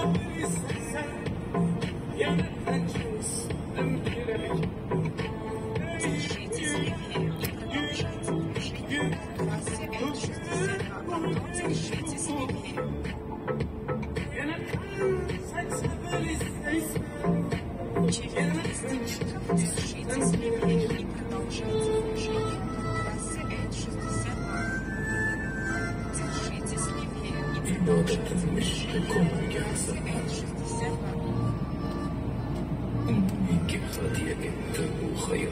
продолжайте the движение. goal, أمي كبرت يا كذاب خير